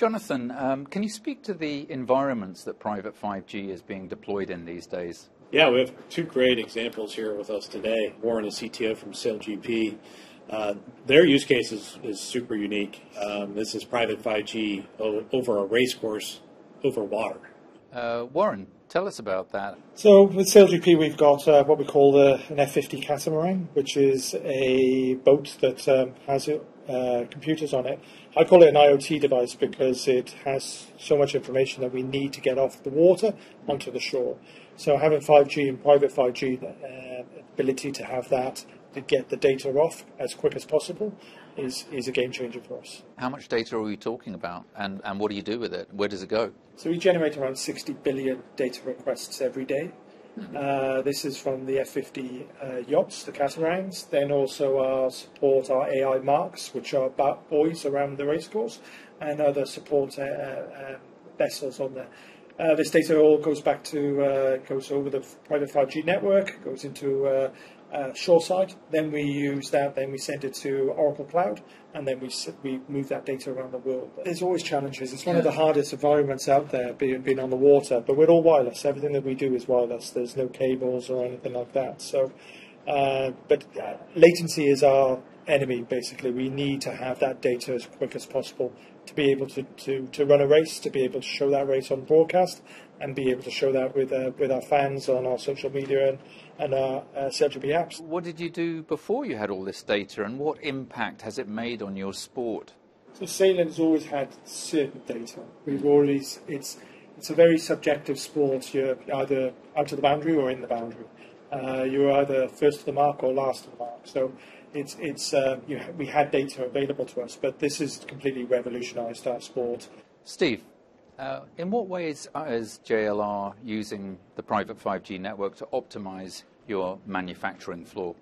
Jonathan, um, can you speak to the environments that private 5G is being deployed in these days? Yeah, we have two great examples here with us today. Warren, a CTO from SailGP. Uh, their use case is, is super unique. Um, this is private 5G o- over a race course over water. Uh, Warren, tell us about that. So with SailGP, we've got uh, what we call the, an F50 catamaran, which is a boat that um, has uh, computers on it. I call it an IoT device because it has so much information that we need to get off the water onto the shore. So having 5G and private 5G, uh, ability to have that to get the data off as quick as possible is, is a game changer for us. How much data are we talking about, and, and what do you do with it? Where does it go? So we generate around 60 billion data requests every day. Uh, this is from the F50 uh, yachts, the catamarans. Then also our support our AI marks, which are buoys around the racecourse, and other support uh, uh, vessels on there. Uh, this data all goes back to uh, goes over the private 5G network, goes into uh, shoreside. Then we use that. Then we send it to Oracle Cloud, and then we we move that data around the world. There's always challenges. It's one of the hardest environments out there, being being on the water. But we're all wireless. Everything that we do is wireless. There's no cables or anything like that. So, uh, but uh, latency is our enemy. Basically, we need to have that data as quick as possible to be able to, to, to run a race, to be able to show that race on broadcast, and be able to show that with uh, with our fans on our social media and and our uh, SailGP apps. What did you do before you had all this data, and what impact has it made on your sport? So sailing has always had certain data. We've always it's it's a very subjective sport. You're either out of the boundary or in the boundary. Uh, you're either first to the mark or last to the mark. So it's it's uh, you we had data available to us, but this has completely revolutionised our sport. Steve, uh, in what ways is JLR using the private 5G network to optimize your manufacturing floor?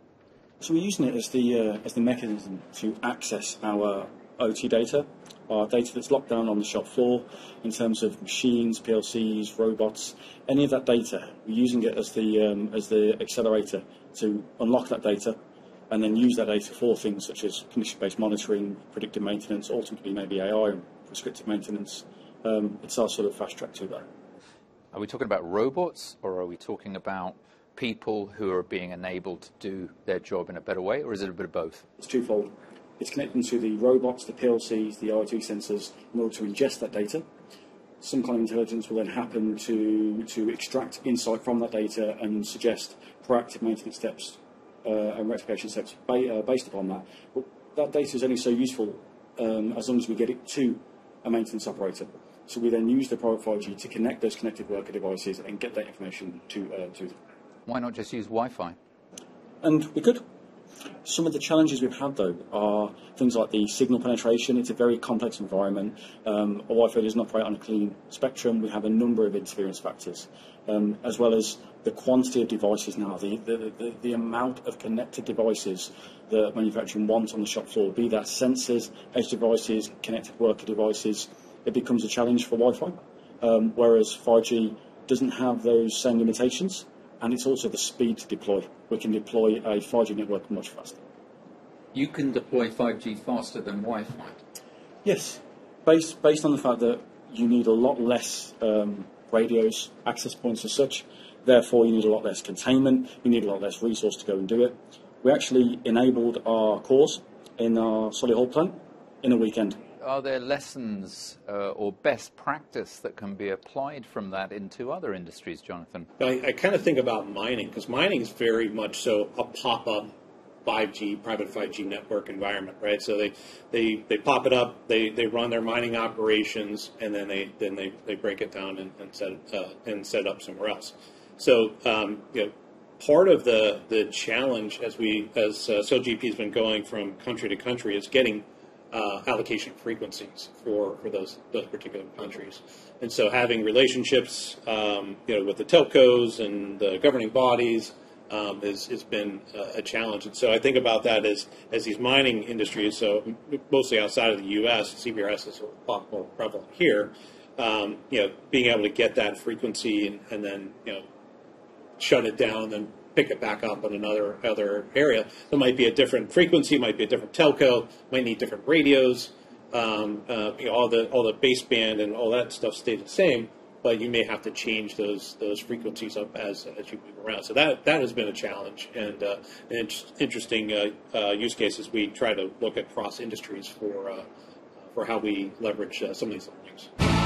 So we're using it as the uh, as the mechanism to access our OT data, our data that's locked down on the shop floor in terms of machines, PLCs, robots, any of that data. We're using it as the um, as the accelerator to unlock that data, and then use that data for things such as condition-based monitoring, predictive maintenance, ultimately maybe AI and prescriptive maintenance. Um, it's our sort of fast track to that. Are we talking about robots, or are we talking about people who are being enabled to do their job in a better way, or is it a bit of both? It's twofold. It's connecting to the robots, the PLCs, the IoT sensors in order to ingest that data. Some kind of intelligence will then happen to, to extract insight from that data and suggest proactive maintenance steps uh, and rectification steps ba- uh, based upon that. But that data is only so useful um, as long as we get it to a maintenance operator. So we then use the private 5G to connect those connected worker devices and get that information to, uh, to them. Why not just use Wi Fi? And we could. Some of the challenges we've had, though, are things like the signal penetration. It's a very complex environment. Um, a Wi-Fi doesn't operate on a clean spectrum. We have a number of interference factors, um, as well as the quantity of devices now, the, the, the, the amount of connected devices that manufacturing wants on the shop floor, be that sensors, edge devices, connected worker devices. It becomes a challenge for Wi-Fi, um, whereas 5G doesn't have those same limitations and it's also the speed to deploy. We can deploy a 5G network much faster. You can deploy 5G faster than Wi Fi. Yes, based based on the fact that you need a lot less um, radios, access points as such. Therefore, you need a lot less containment. You need a lot less resource to go and do it. We actually enabled our cores in our solid Solihull plant in a weekend. Are there lessons uh, or best practice that can be applied from that into other industries, Jonathan? I, I kind of think about mining because mining is very much so a pop-up 5G private 5G network environment, right? So they they, they pop it up, they, they run their mining operations, and then they then they, they break it down and, and set it, uh, and set up somewhere else. So um, you know, part of the the challenge as we as uh, SailGP has been going from country to country is getting uh, allocation frequencies for, for those those particular countries, and so having relationships, um, you know, with the telcos and the governing bodies um, has, has been a, a challenge. And so I think about that as as these mining industries, so mostly outside of the U.S., CBRS is a lot more prevalent here. Um, you know, being able to get that frequency and, and then you know shut it down and then pick it back up in another other area. There might be a different frequency, might be a different telco, might need different radios. um, uh, you know, all the all the baseband and all that stuff stays the same, but you may have to change those those frequencies up as as you move around. So that that has been a challenge and uh, an interesting uh, uh, use cases. We try to look at cross industries for uh, for how we leverage uh, some of these learnings.